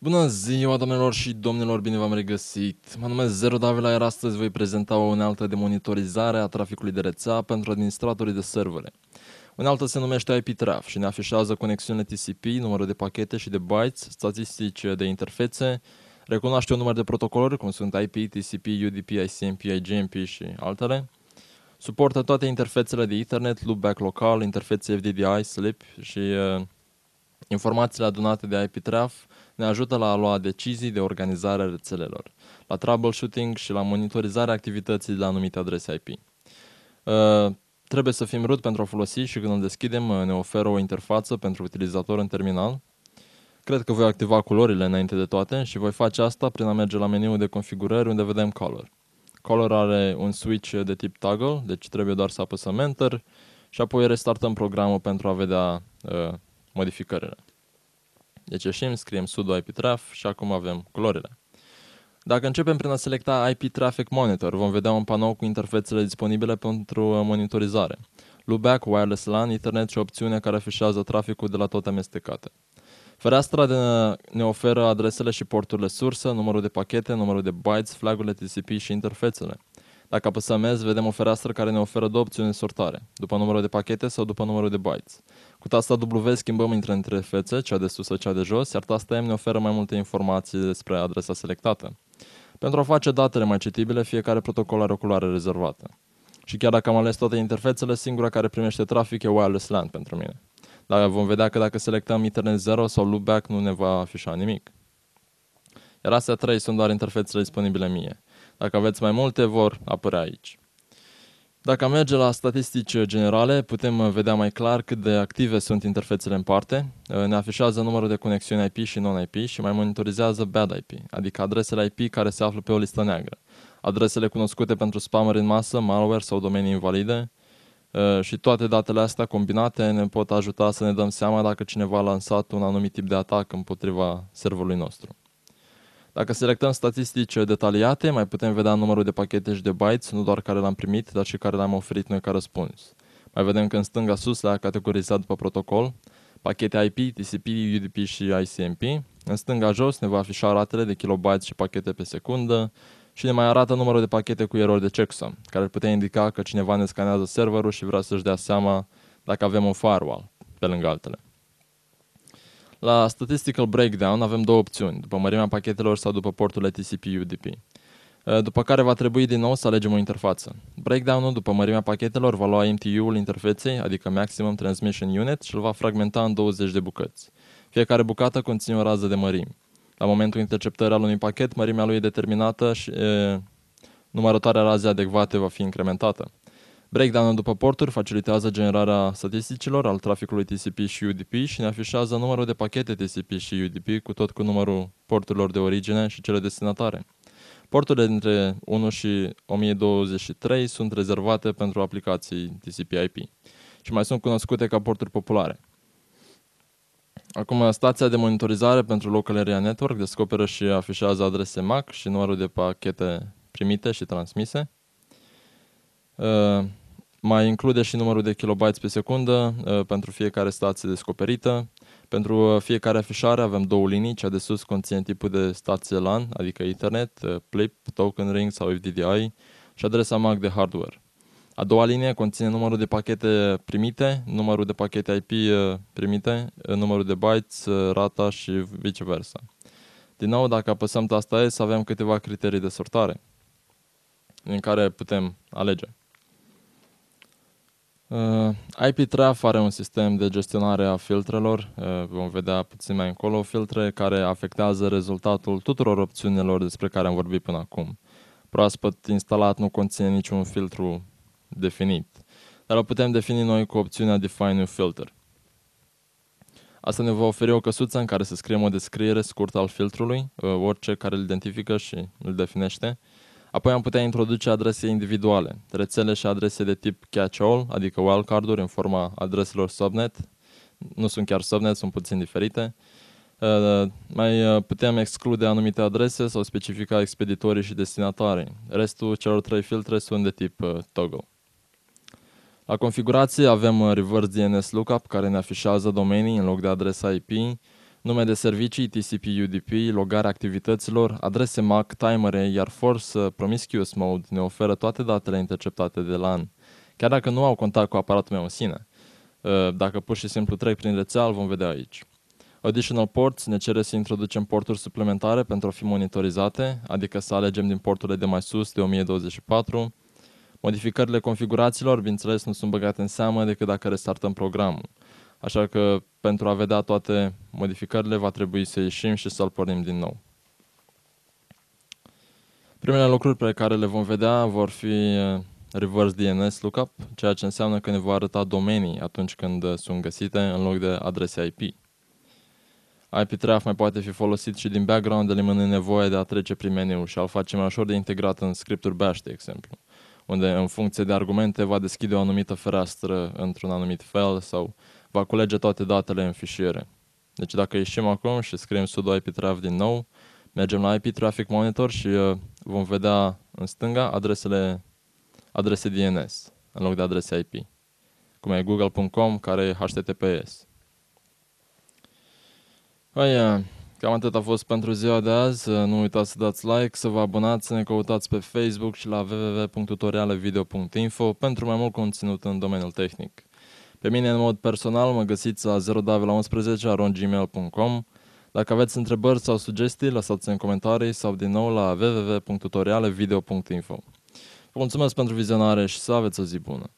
Bună ziua, doamnelor și domnilor, bine v-am regăsit. Mă numesc Zero Davila, iar astăzi voi prezenta o unealtă de monitorizare a traficului de rețea pentru administratorii de servere. Unealtă se numește IPTraf și ne afișează conexiunile TCP, numărul de pachete și de bytes, statistici de interfețe, recunoaște un număr de protocoluri, cum sunt IP, TCP, UDP, ICMP, IGMP și altele, suportă toate interfețele de Ethernet, loopback local, interfețe FDDI, SLIP și uh, informațiile adunate de IPTraf, ne ajută la a lua decizii de organizare a rețelelor, la troubleshooting și la monitorizarea activității de la anumite adrese IP. Uh, trebuie să fim root pentru a folosi și când îl deschidem uh, ne oferă o interfață pentru utilizator în terminal. Cred că voi activa culorile înainte de toate și voi face asta prin a merge la meniul de configurări unde vedem Color. Color are un switch de tip toggle, deci trebuie doar să apăsăm Enter și apoi restartăm programul pentru a vedea uh, modificările. Deci ieșim, scriem sudo iptraf și acum avem culorile. Dacă începem prin a selecta IP Traffic Monitor, vom vedea un panou cu interfețele disponibile pentru monitorizare. Loopback, Wireless LAN, Ethernet și opțiune care afișează traficul de la toate amestecate. Fereastra de ne oferă adresele și porturile sursă, numărul de pachete, numărul de bytes, flagurile TCP și interfețele. Dacă apăsăm S, vedem o fereastră care ne oferă două opțiuni de sortare, după numărul de pachete sau după numărul de bytes. Cu tasta W schimbăm între interfețe, cea de sus sau cea de jos, iar tasta M ne oferă mai multe informații despre adresa selectată. Pentru a face datele mai citibile, fiecare protocol are o culoare rezervată. Și chiar dacă am ales toate interfețele, singura care primește trafic e Wireless LAN pentru mine. Dar vom vedea că dacă selectăm Ethernet 0 sau Loopback nu ne va afișa nimic. Iar astea trei sunt doar interfețele disponibile mie. Dacă aveți mai multe, vor apărea aici. Dacă merge la statistici generale, putem vedea mai clar cât de active sunt interfețele în parte. Ne afișează numărul de conexiuni IP și non-IP și mai monitorizează bad IP, adică adresele IP care se află pe o listă neagră. Adresele cunoscute pentru spamări în masă, malware sau domenii invalide, și toate datele astea combinate ne pot ajuta să ne dăm seama dacă cineva a lansat un anumit tip de atac împotriva serverului nostru. Dacă selectăm statistici detaliate, mai putem vedea numărul de pachete și de bytes, nu doar care l-am primit, dar și care le-am oferit noi ca răspuns. Mai vedem că în stânga sus le-a categorizat după protocol, pachete IP, TCP, UDP și ICMP. În stânga jos ne va afișa ratele de kilobytes și pachete pe secundă și ne mai arată numărul de pachete cu erori de checksum, care ar putea indica că cineva ne scanează serverul și vrea să-și dea seama dacă avem un firewall, pe lângă altele. La Statistical Breakdown avem două opțiuni, după mărimea pachetelor sau după porturile TCP-UDP. După care va trebui din nou să alegem o interfață. Breakdown-ul după mărimea pachetelor va lua MTU-ul interfeței, adică Maximum Transmission Unit, și îl va fragmenta în 20 de bucăți. Fiecare bucată conține o rază de mărimi. La momentul interceptării al unui pachet, mărimea lui e determinată și e, numărătoarea razei adecvate va fi incrementată. Breakdown după porturi facilitează generarea statisticilor al traficului TCP și UDP și ne afișează numărul de pachete TCP și UDP cu tot cu numărul porturilor de origine și cele destinatare. Porturile dintre 1 și 1023 sunt rezervate pentru aplicații TCP/IP și mai sunt cunoscute ca porturi populare. Acum, stația de monitorizare pentru Local Area Network descoperă și afișează adrese MAC și numărul de pachete primite și transmise. Uh, mai include și numărul de kilobytes pe secundă uh, pentru fiecare stație descoperită. Pentru uh, fiecare afișare avem două linii, cea de sus conține tipul de stație LAN, adică Ethernet, PLIP, Token Ring sau FDDI și adresa MAC de hardware. A doua linie conține numărul de pachete primite, numărul de pachete IP primite, numărul de bytes, rata și viceversa. Din nou, dacă apăsăm tasta S, avem câteva criterii de sortare în care putem alege. Uh, IPTraf are un sistem de gestionare a filtrelor, uh, vom vedea puțin mai încolo, filtre care afectează rezultatul tuturor opțiunilor despre care am vorbit până acum. Proaspăt instalat nu conține niciun filtru definit, dar o putem defini noi cu opțiunea Define New Filter. Asta ne va oferi o căsuță în care să scriem o descriere scurtă al filtrului, uh, orice care îl identifică și îl definește, Apoi am putea introduce adrese individuale, rețele și adrese de tip catch-all, adică wildcard-uri în forma adreselor subnet. Nu sunt chiar subnet, sunt puțin diferite. Uh, mai uh, putem exclude anumite adrese sau specifica expeditorii și destinatarii. Restul celor trei filtre sunt de tip uh, toggle. La configurație avem reverse DNS lookup care ne afișează domenii în loc de adresa IP, nume de servicii, TCP-UDP, logarea activităților, adrese MAC, timere, iar Force Promiscuous Mode ne oferă toate datele interceptate de LAN, chiar dacă nu au contact cu aparatul meu în sine. Uh, dacă pur și simplu trec prin rețea, îl vom vedea aici. Additional ports ne cere să introducem porturi suplimentare pentru a fi monitorizate, adică să alegem din porturile de mai sus de 1024. Modificările configurațiilor, bineînțeles, nu sunt băgate în seamă decât dacă restartăm programul. Așa că pentru a vedea toate modificările va trebui să ieșim și să-l pornim din nou. Primele lucruri pe care le vom vedea vor fi uh, reverse DNS lookup, ceea ce înseamnă că ne va arăta domenii atunci când uh, sunt găsite în loc de adrese IP. IPTraf mai poate fi folosit și din background eliminând nevoia de a trece prin meniu și a-l face mai ușor de integrat în scripturi bash, de exemplu, unde în funcție de argumente va deschide o anumită fereastră într-un anumit fel sau va culege toate datele în fișiere. Deci dacă ieșim acum și scriem sudo iptraf din nou, mergem la IP Traffic Monitor și uh, vom vedea în stânga adresele, adrese DNS în loc de adrese IP, cum e google.com care e HTTPS. Hai, cam atât a fost pentru ziua de azi. Nu uitați să dați like, să vă abonați, să ne căutați pe Facebook și la www.tutorialevideo.info pentru mai mult conținut în domeniul tehnic. Pe mine, în mod personal, mă găsiți la 0davila11.gmail.com Dacă aveți întrebări sau sugestii, lăsați în comentarii sau din nou la www.tutorialevideo.info Vă mulțumesc pentru vizionare și să aveți o zi bună!